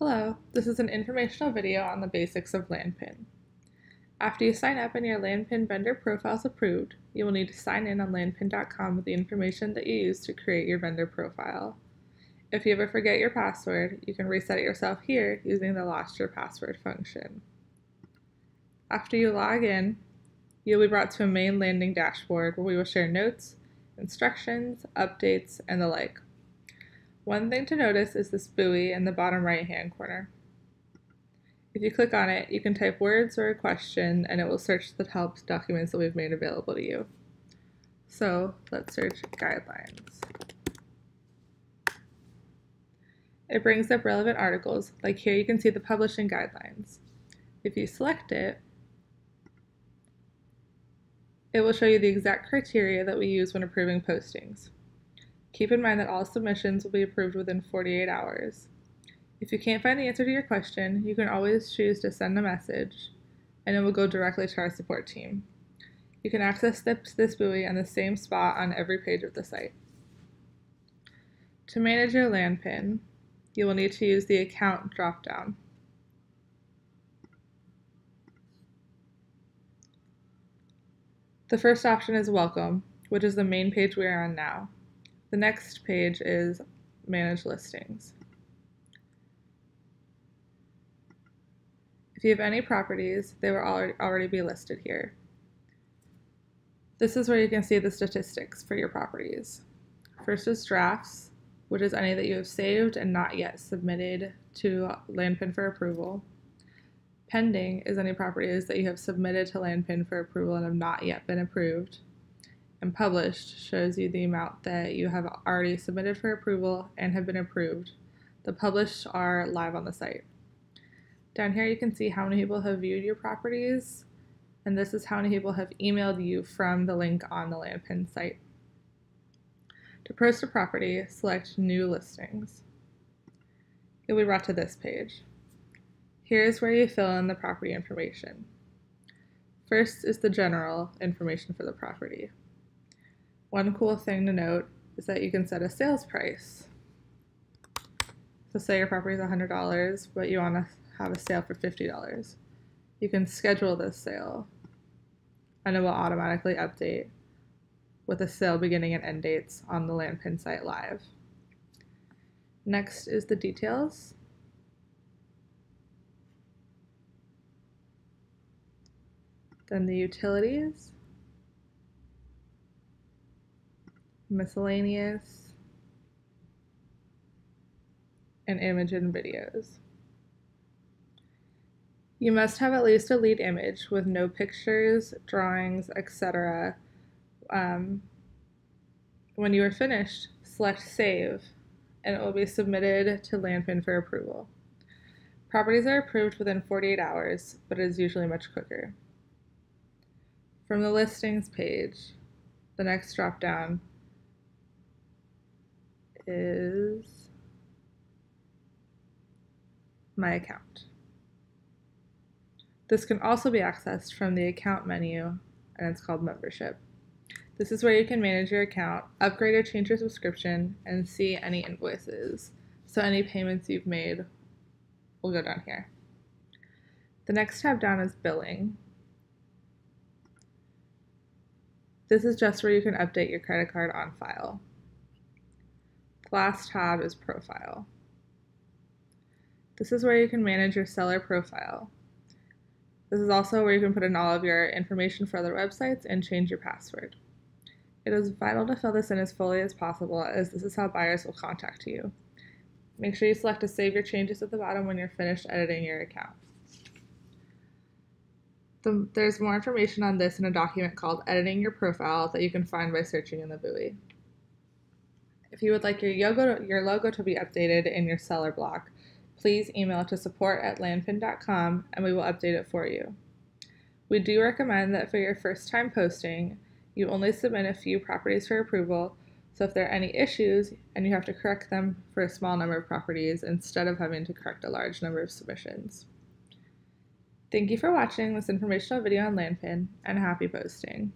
Hello, this is an informational video on the basics of LandPin. After you sign up and your LandPin vendor profile is approved, you will need to sign in on landpin.com with the information that you used to create your vendor profile. If you ever forget your password, you can reset it yourself here using the lost your password function. After you log in, you'll be brought to a main landing dashboard where we will share notes, instructions, updates, and the like. One thing to notice is this buoy in the bottom right hand corner. If you click on it, you can type words or a question and it will search the help documents that we've made available to you. So let's search guidelines. It brings up relevant articles, like here you can see the publishing guidelines. If you select it, it will show you the exact criteria that we use when approving postings. Keep in mind that all submissions will be approved within 48 hours. If you can't find the answer to your question, you can always choose to send a message and it will go directly to our support team. You can access this, buoy on the same spot on every page of the site. To manage your LandPin, you will need to use the Account dropdown. The first option is Welcome, which is the main page we are on now. The next page is Manage Listings. If you have any properties, they will already be listed here. This is where you can see the statistics for your properties. First is drafts, which is any that you have saved and not yet submitted to LandPin for approval. Pending is any properties that you have submitted to LandPin for approval and have not yet been approved and published shows you the amount that you have already submitted for approval and have been approved. The published are live on the site. Down here you can see how many people have viewed your properties and this is how many people have emailed you from the link on the LandPin site. To post a property, select New Listings. You'll be brought to this page. Here's where you fill in the property information. First is the general information for the property. One cool thing to note is that you can set a sales price. So say your property is $100, but you want to have a sale for $50. You can schedule this sale and it will automatically update with the sale beginning and end dates on the LandPin site live. Next is the details. Then the utilities. Miscellaneous, and image and videos. You must have at least a lead image with no pictures, drawings, etc. Um, when you are finished, select Save, and it will be submitted to LandPin for approval. Properties are approved within 48 hours, but it is usually much quicker. From the listings page, the next drop down is my account. This can also be accessed from the account menu and it's called membership. This is where you can manage your account, upgrade or change your subscription, and see any invoices. So any payments you've made will go down here. The next tab down is billing. This is just where you can update your credit card on file. Last tab is Profile. This is where you can manage your seller profile. This is also where you can put in all of your information for other websites and change your password. It is vital to fill this in as fully as possible as this is how buyers will contact you. Make sure you select to save your changes at the bottom when you're finished editing your account. The, there's more information on this in a document called Editing Your Profile that you can find by searching in the buoy. If you would like your, logo, your logo to be updated in your seller block, please email to support at landpin.com and we will update it for you. We do recommend that for your first time posting, you only submit a few properties for approval, so if there are any issues and you have to correct them for a small number of properties instead of having to correct a large number of submissions. Thank you for watching this informational video on LandPin and happy posting.